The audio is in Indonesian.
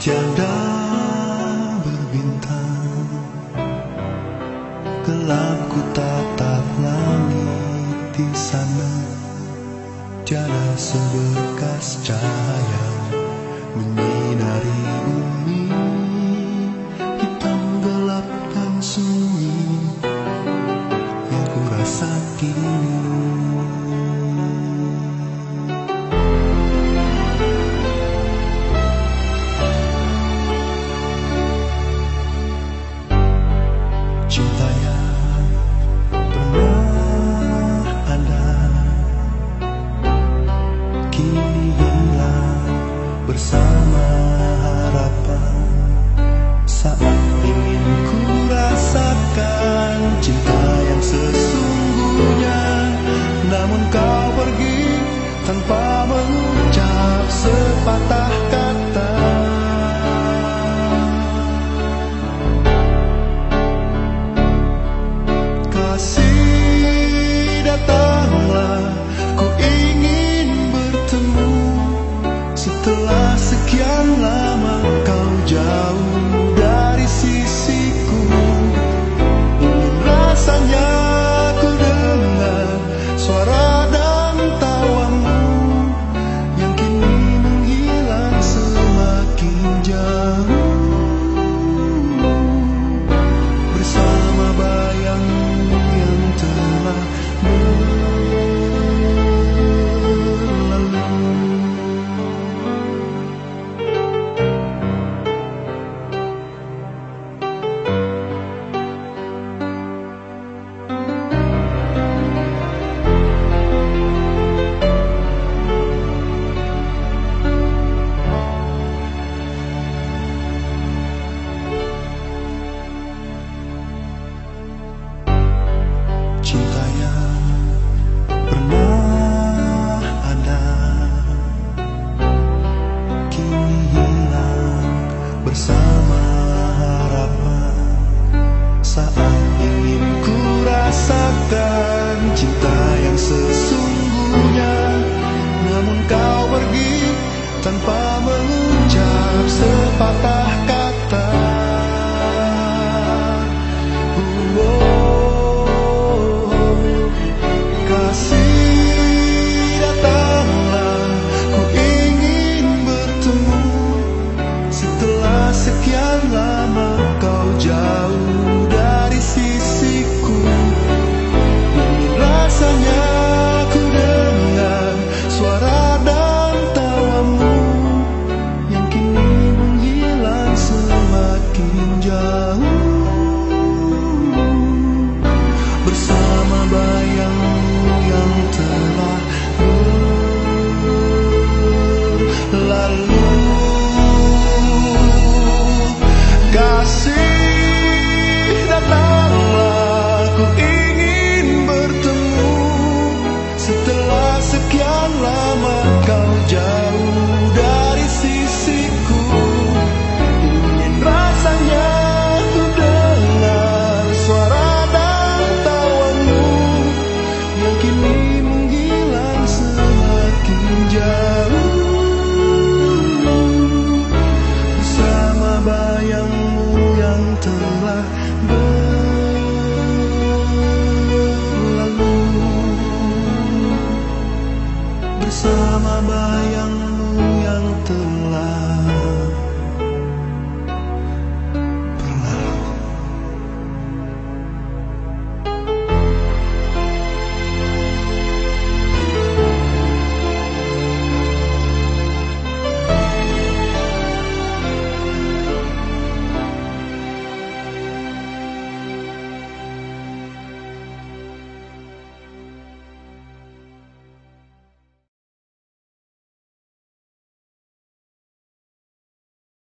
Janda berbintang. Gelap ku tatap langit di sana. Jalan seberkas cahaya Menyinari bumi. Hitam gelap dan sunyi Yang ku rasa kini. bersama harapan saat rasakan cinta yang sesungguhnya. Namun kau pergi tanpa mengucap sepatah I see. bersama bayangmu yang telah